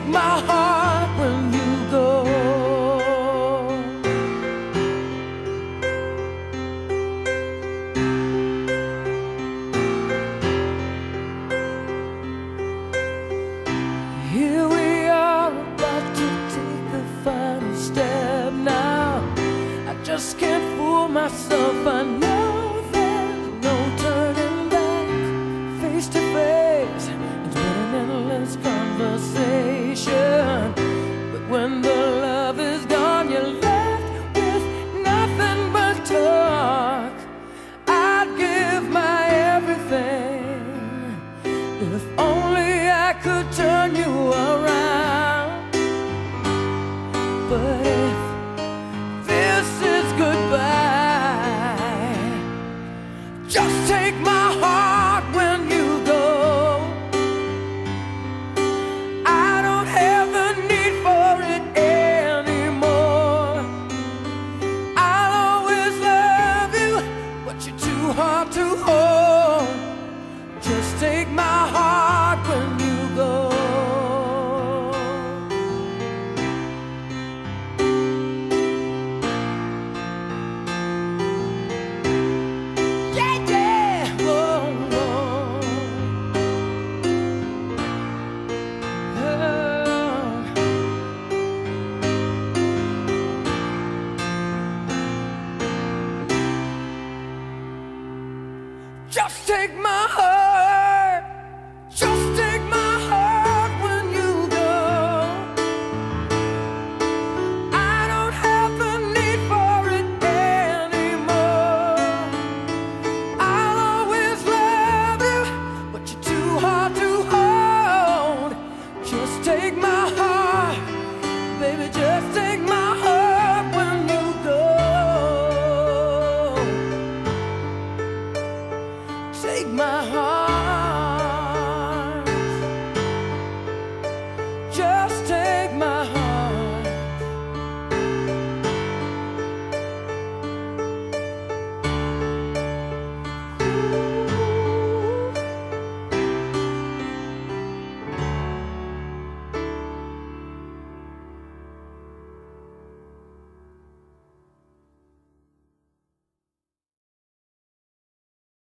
break my heart when you go. Here we are about to take the final step now. I just can't fool myself. I know. Take my heart Take my heart.